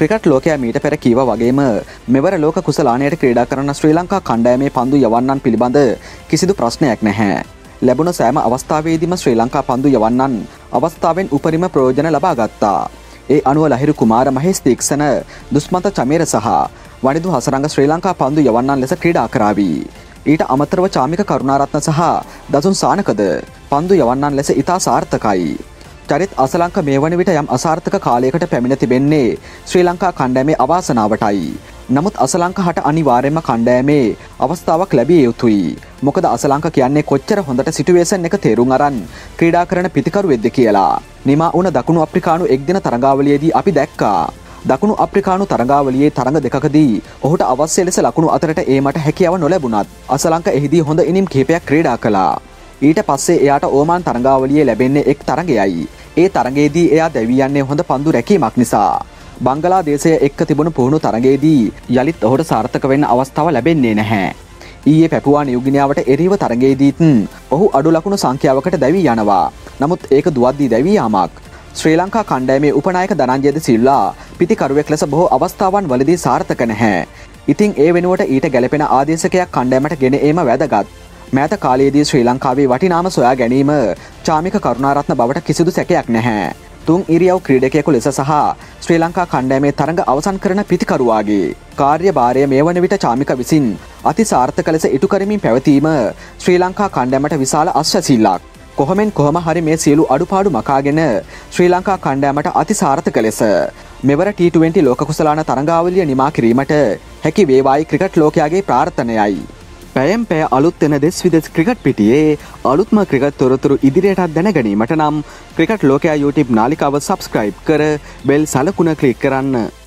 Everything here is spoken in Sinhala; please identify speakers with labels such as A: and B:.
A: ක්‍රිකට් ලෝකයා මීට පෙර කීව වගේම මෙවර ලෝක කුසලානයට ක්‍රීඩා කරන ශ්‍රී ලංකා කණ්ඩෑමේ පන්දු යවන්නන් පිළිබඳ කිසිදු ප්‍රශ්නයක් නැහැ. ලැබුණ සෑම අවස්ථාවේදීම ශ්‍රී ලංකා පන්දු යවන්නන් අවස්ථාවෙන් උපරිම ප්‍රයෝජන ලබා ගත්තා. ඒ අනුව ලහිරු කුමාර මහේස් තීක්ෂණ දුස්මත චමේර සහ වනිදු හසරංග ශ්‍රී ලංකා පන්දු යවන්නන් ලෙස ක්‍රීඩා කරාවී. ඊට අමතරව චාමික කරුණාරත්න සහ දසුන් සානකද පන්දු යවන්නන් ලෙස ඉතා සාර්ථකයි. චරිත් අසලංක මේ වන විට යම් අසාර්ථක කාලයකට පැමිණ තිබෙන්නේ ශ්‍රී ලංකා කණ්ඩෑමේ අවාසනාවටයි. නමුත් අසලංක හට අනිවාර්යම කණ්ඩෑමේ අවස්ථාවක් ලැබිය යුතුයි. මොකද අසලංක කියන්නේ කොච්චර හොඳට සිටුවේෂන් එක තේරුම් අරන් ක්‍රීඩා කරන පිතිකරු වෙද්ද කියලා. නිමා වුණ දකුණු අප්‍රිකානු එක්දින තරගාවලියේදී අපි දැක්කා. දකුණු අප්‍රිකානු තරගාවලියේ තරඟ දෙකකදී ඔහුට අවශ්‍ය ලෙස ලකුණු අතරට ඒමට හැකියාව නොලැබුණත් අසලංක එහිදී හොඳ ඉනිම් කීපයක් ක්‍රීඩා කළා. ඊට පස්සේ එයාට ඕමාන් තරගාවලියේ ලැබෙන්නේ එක් තරගයයි. ඒ තරගේදී එයා දැවී හොඳ පන්දු රැකීමක් නිසා. බංගලා දේශය එක්ක තිබුණු පුහුණු තරගේදී යළිත් ඔහුට සාර්ථක වෙන්න අවස්ථාව ලැබෙන්නේ නැහැ. ඊයේ පැපුවා නියුගිනියාවට එරීව තරගේදීත් ඔහු අඩු ලකුණු සංඛ්‍යාවකට දැවී යනවා. නමුත් ඒක දුවද්දී දැවී යාමක්. ශ්‍රී ලංකා කණ්ඩෑමේ උපනායක දනංජයද සිල්ලා පිතිකරුවෙක් ලෙස බොහෝ අවස්ථාවන් වලදී සාර්ථක නැහැ. ඉතිං ඒ වෙනුවට ඊට ගැලපෙන ආදේශකයක් කණ්ඩෑමට ගෙන ඒම වැදගත්. මෑත කාලයේදී ශ්‍රී ලංකාවේ වටිනාම සොයා ගැනීම චාමික කරුණාරත්න බවට කිසිදු සැකයක් නැහැ. තුන් ඉරියව් ක්‍රීඩකයෙකු ලෙස සහ ශ්‍රී ලංකා කණ්ඩෑමේ තරඟ අවසන් කරන පිතිකරුවාගේ. කාර්ය භාරය මේ වන විට චාමික විසින් අති සාර්ථක ලෙස ඉටු කරමින් පැවතීම ශ්‍රී ලංකා කණ්ඩෑමට විශාල අශ්වසිල්ලක්. කොහොමෙන් කොහොම හරි මේ සියලු අඩුපාඩු මකාගෙන ශ්‍රී ලංකා කණ්ඩෑමට අති සාර්ථක ලෙස මෙවර T20 ලෝක කුසලාන තරංගාවලිය නිමා කිරීමට හැකි වේවායි ක්‍රිකට් ලෝකයාගේ ප්‍රාර්ථනයයි. පැයම් පෑ අලුත් එන දෙස් විදෙස් ක්‍රිකට් පිටියේ අලුත්ම ක්‍රිකත් තොරතුරු ඉදිරියටත් දැනගැනීමට නම් ක්‍රිකට් ලෝකයා YouTube නාලිකාව සබස්ක්‍රයිබ් කර බෙල් සලකුණ කලික් කරන්න.